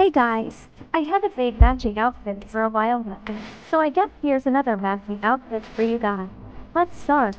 Hey guys, I haven't made matching outfits for a while so I guess here's another matching outfit for you guys. Let's start.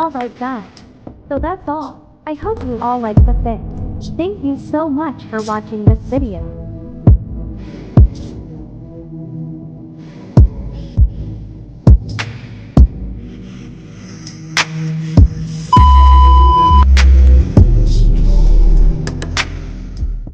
Alright guys, so that's all. I hope you all like the fit. Thank you so much for watching this video.